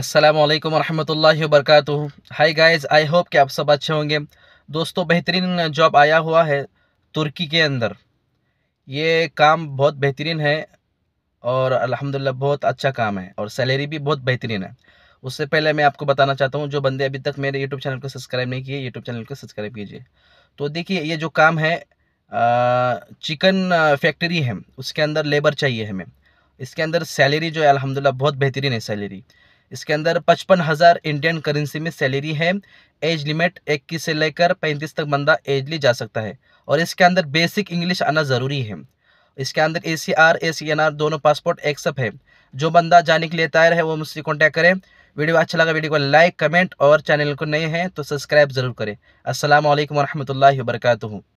असलकम वरहमल वरक हाई गाइज़ आई होप कि आप सब अच्छे होंगे। दोस्तों, बेहतरीन जॉब आया हुआ है तुर्की के अंदर। ये काम बहुत बेहतरीन है और अल्हम्दुलिल्लाह बहुत अच्छा काम है और सैलरी भी बहुत बेहतरीन है। उससे पहले मैं आपको बताना चाहता हूँ, जो बंदे अभी तक मेरे यूट्यूब चैनल को सब्सक्राइब नहीं किए यूट्यूब चैनल को सब्सक्राइब कीजिए। तो देखिए, ये जो काम है चिकन फैक्ट्री है। उसके अंदर लेबर चाहिए हमें। इसके अंदर सैलरी जो है अलहमदिल्ला बहुत बेहतरीन है सैलरी इसके अंदर पचपन हज़ार इंडियन करेंसी में सैलरी है। एज लिमिट इक्कीस से लेकर पैंतीस तक बंदा एज ली जा सकता है। और इसके अंदर बेसिक इंग्लिश आना ज़रूरी है। इसके अंदर E C R E C N R दोनों पासपोर्ट एक्सेप्ट है। जो बंदा जाने के लिए तैयार है, वो मुझसे कॉन्टैक्ट करें। वीडियो अच्छा लगा, वीडियो को लाइक कमेंट और चैनल को नए हैं तो सब्सक्राइब ज़रूर करें। असल वरहमल वर्का